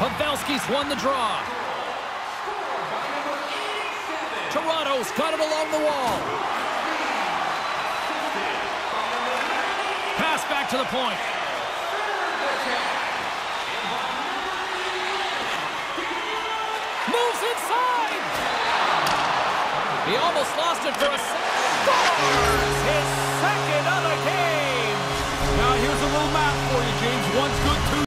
Pavelski's won the draw. Toronto's got it along the wall. Pass back to the point. Moves inside. He almost lost it for a Scores his second of the game. Now here's a little math for you, James. One's good. two.